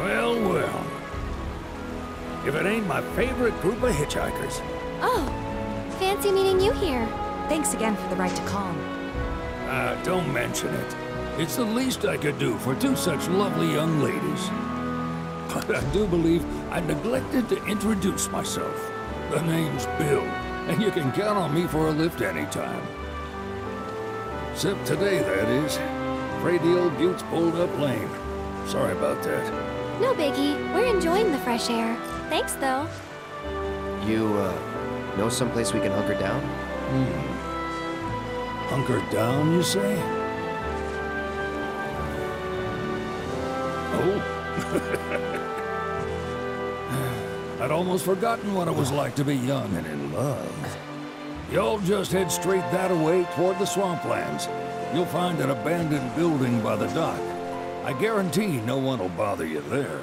Well, well. If it ain't my favorite group of hitchhikers. Oh, fancy meeting you here. Thanks again for the right to Kalm. Ah, don't mention it. It's the least I could do for two such lovely young ladies. But I do believe I neglected to introduce myself. The name's Bill, and you can count on me for a lift anytime. Except today, that is. Afraid the old butte's pulled up lame. Sorry about that. No biggie. We're enjoying the fresh air. Thanks, though. You, uh, know someplace we can hunker down? Hunker down, you say? Oh? I'd almost forgotten what it was like to be young and in love. Y'all just head straight that away toward the swamplands. You'll find an abandoned building by the dock. I guarantee no one will bother you there.